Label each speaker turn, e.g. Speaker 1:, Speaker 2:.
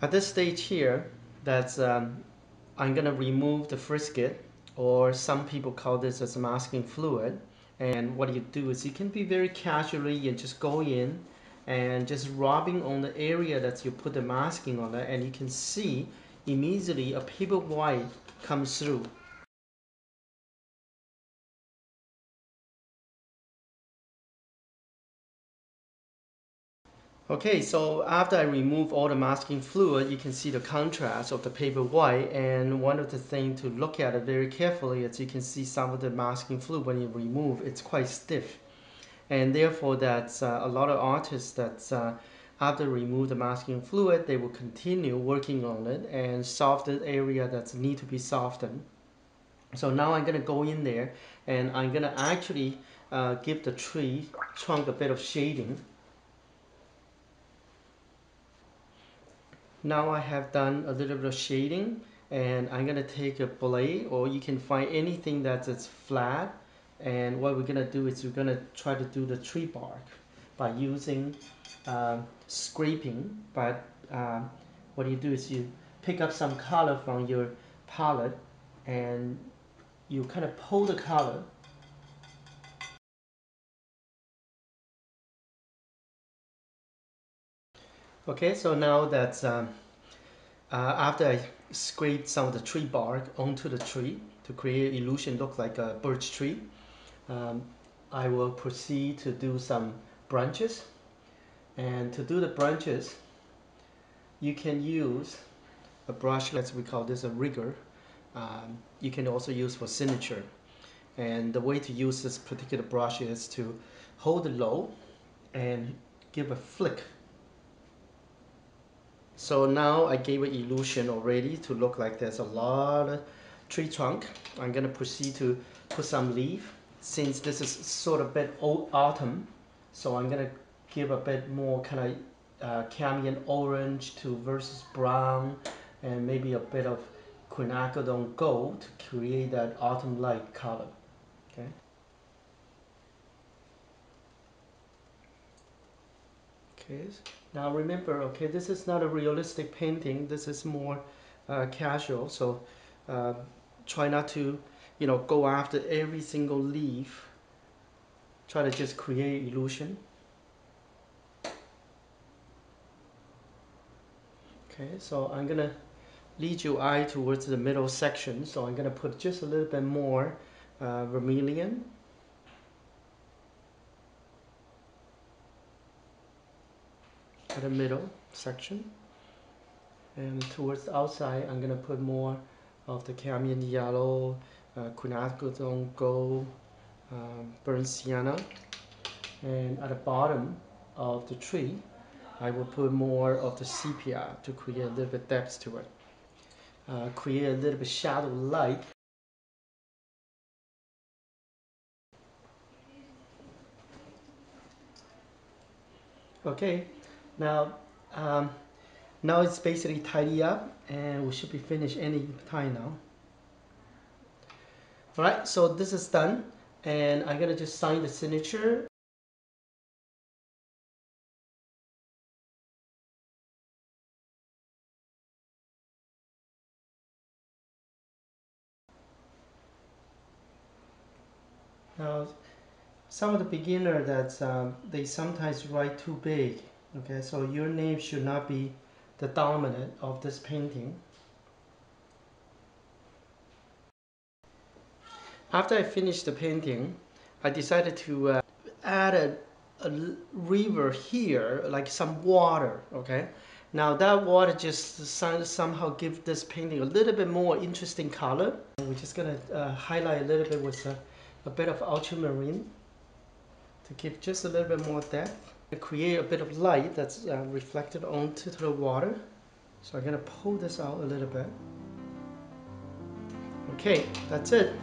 Speaker 1: At this stage here, that's um, I'm gonna remove the frisket, or some people call this as masking fluid. And what you do is you can be very casually and just go in and just rubbing on the area that you put the masking on it, and you can see immediately a paper white comes through. Okay, so after I remove all the masking fluid, you can see the contrast of the paper white. And one of the things to look at it very carefully is you can see some of the masking fluid when you remove, it's quite stiff. And therefore, that's uh, a lot of artists that uh, after remove the masking fluid, they will continue working on it and soften the area that need to be softened. So now I'm gonna go in there and I'm gonna actually uh, give the tree trunk a bit of shading. Now I have done a little bit of shading and I'm gonna take a blade or you can find anything that's flat. And what we're gonna do is we're gonna try to do the tree bark by using uh, scraping. But uh, what you do is you pick up some color from your palette and you kind of pull the color Okay, so now that um, uh, after I scraped some of the tree bark onto the tree to create illusion look like a birch tree, um, I will proceed to do some branches. And to do the branches, you can use a brush, as we call this a rigger. Um, you can also use for signature. And the way to use this particular brush is to hold it low and give a flick so now I gave an illusion already to look like there's a lot of tree trunk. I'm gonna proceed to put some leaf. Since this is sort of a bit old autumn, so I'm gonna give a bit more kind of uh, cadmium orange to versus brown and maybe a bit of quinacridone gold to create that autumn light color. Okay. Now remember, okay, this is not a realistic painting. This is more uh, casual. So uh, try not to, you know, go after every single leaf. Try to just create illusion. Okay, so I'm gonna lead your eye towards the middle section. So I'm gonna put just a little bit more uh, vermilion the middle section. And towards the outside I'm gonna put more of the cadmium yellow, uh, quinacridone gold, um, burnt sienna. And at the bottom of the tree I will put more of the sepia to create a little bit depth to it. Uh, create a little bit shadow light. Okay, now, um, now it's basically tidy up and we should be finished any time now. Alright, so this is done and I'm gonna just sign the signature Now, some of the beginner that um, they sometimes write too big okay so your name should not be the dominant of this painting. After I finished the painting I decided to uh, add a, a river here like some water okay? Now that water just somehow give this painting a little bit more interesting color. We're just gonna uh, highlight a little bit with a, a bit of ultramarine to give just a little bit more depth create a bit of light that's uh, reflected onto the water. So I'm to pull this out a little bit. Okay, that's it.